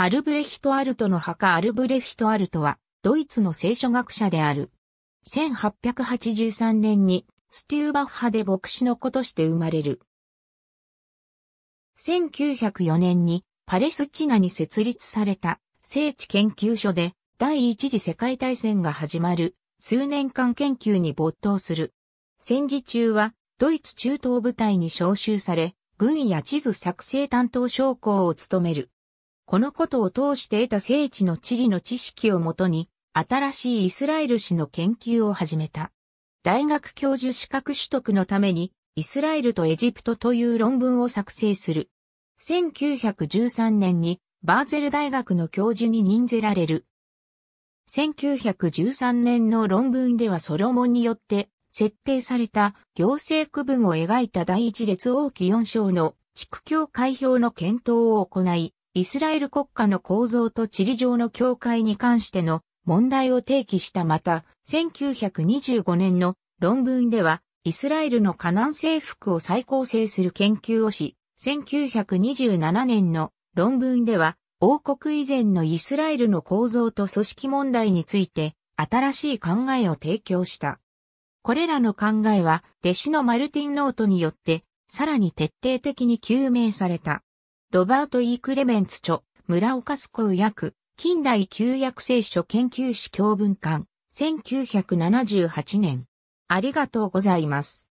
アルブレヒト・アルトの墓アルブレヒト・アルトは、ドイツの聖書学者である。1883年に、ステューバッハで牧師の子として生まれる。1904年に、パレスチナに設立された、聖地研究所で、第一次世界大戦が始まる、数年間研究に没頭する。戦時中は、ドイツ中東部隊に招集され、軍や地図作成担当将校を務める。このことを通して得た聖地の地理の知識をもとに、新しいイスラエル史の研究を始めた。大学教授資格取得のために、イスラエルとエジプトという論文を作成する。1913年にバーゼル大学の教授に任ぜられる。1913年の論文ではソロモンによって設定された行政区分を描いた第一列王記4章の地区境界表の検討を行い、イスラエル国家の構造と地理上の境界に関しての問題を提起したまた、1925年の論文では、イスラエルのカナン征服を再構成する研究をし、1927年の論文では、王国以前のイスラエルの構造と組織問題について、新しい考えを提供した。これらの考えは、弟子のマルティン・ノートによって、さらに徹底的に究明された。ロバート・ E・ クレメンツ著、村岡スコウ訳、近代旧約聖書研究史教文館、1978年。ありがとうございます。